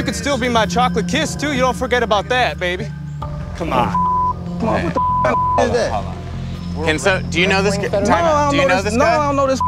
You could still be my chocolate kiss, too. You don't forget about that, baby. Come on. Come on, what the is that? Can so? Do you know this? guy? No, I don't know this. no. I don't know this.